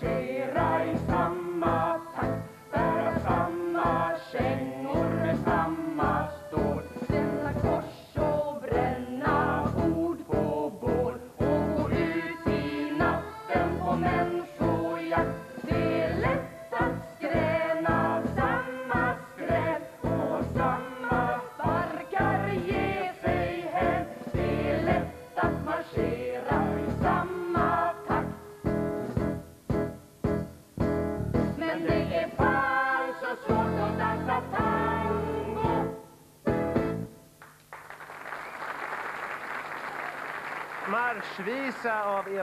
she rides on Marschvisa av Eva